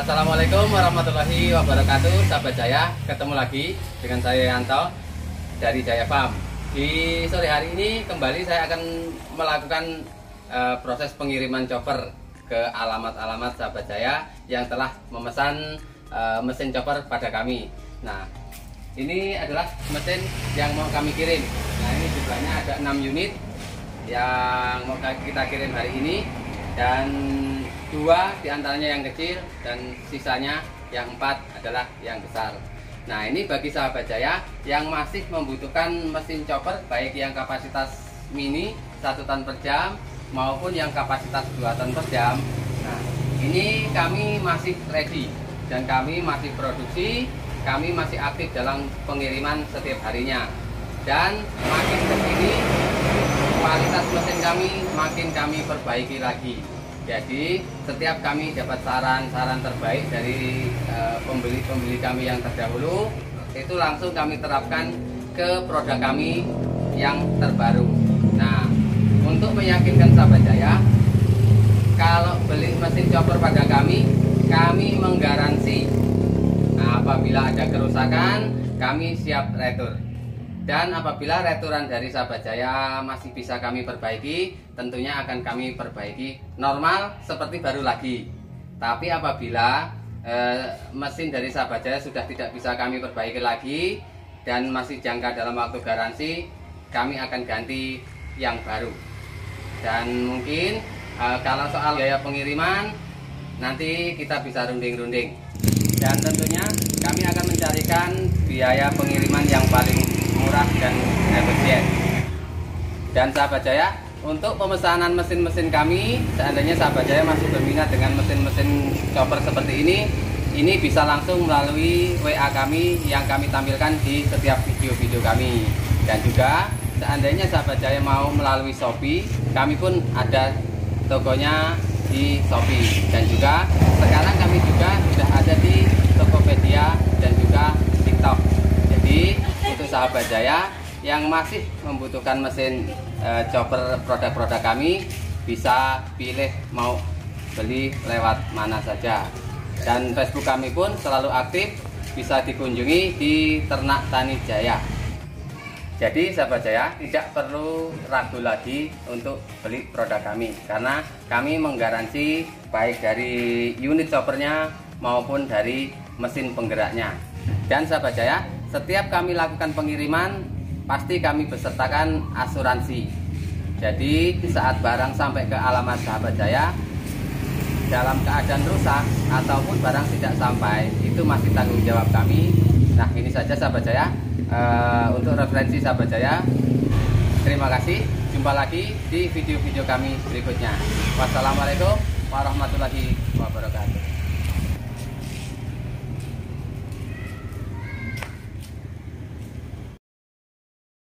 Assalamualaikum warahmatullahi wabarakatuh. Sahabat Jaya, ketemu lagi dengan saya Yanto dari Jaya Farm. Di sore hari ini kembali saya akan melakukan uh, proses pengiriman chopper ke alamat-alamat sahabat Jaya yang telah memesan uh, mesin chopper pada kami. Nah, ini adalah mesin yang mau kami kirim. Nah, ini jumlahnya ada 6 unit yang mau kita kirim hari ini. Dan dua di antaranya yang kecil dan sisanya yang empat adalah yang besar. Nah ini bagi sahabat Jaya yang masih membutuhkan mesin chopper baik yang kapasitas mini satu ton per jam maupun yang kapasitas 2 ton per jam. Nah ini kami masih ready dan kami masih produksi, kami masih aktif dalam pengiriman setiap harinya dan makin ke sini kualitas mesin kami makin kami perbaiki lagi jadi setiap kami dapat saran-saran terbaik dari eh, pembeli-pembeli uh, kami yang terdahulu itu langsung kami terapkan ke produk kami yang terbaru. Nah, untuk meyakinkan sahabat Jaya, kalau beli mesin chopper pada kami, kami menggaransi. Nah, apabila ada kerusakan, kami siap retur. Dan apabila returan dari Sahabat Jaya masih bisa kami perbaiki, tentunya akan kami perbaiki normal seperti baru lagi. Tapi apabila e, mesin dari Sahabat Jaya sudah tidak bisa kami perbaiki lagi dan masih jangka dalam waktu garansi, kami akan ganti yang baru. Dan mungkin e, kalau soal biaya pengiriman nanti kita bisa runding-runding. Dan tentunya kami akan mencarikan biaya pengiriman yang paling murah dan efisien. Dan sahabat Jaya, untuk pemesanan mesin-mesin kami, seandainya sahabat Jaya masih berminat dengan mesin-mesin chopper seperti ini, ini bisa langsung melalui WA kami yang kami tampilkan di setiap video-video kami. Dan juga seandainya sahabat Jaya mau melalui Shopee, kami pun ada tokonya di Shopee. Dan juga sekarang kami juga sudah ada di Tokopedia dan juga sahabat Jaya yang masih membutuhkan mesin e, chopper produk-produk kami bisa pilih mau beli lewat mana saja. Dan Facebook kami pun selalu aktif bisa dikunjungi di Ternak Tani Jaya. Jadi sahabat Jaya tidak perlu ragu lagi untuk beli produk kami karena kami menggaransi baik dari unit choppernya maupun dari mesin penggeraknya. Dan sahabat Jaya setiap kami lakukan pengiriman pasti kami besertakan asuransi. Jadi saat barang sampai ke alamat sahabat Jaya dalam keadaan rusak ataupun barang tidak sampai itu masih tanggung jawab kami. Nah ini saja sahabat Jaya. Uh, untuk referensi sahabat Jaya terima kasih. Jumpa lagi di video-video kami berikutnya. Wassalamualaikum warahmatullahi wabarakatuh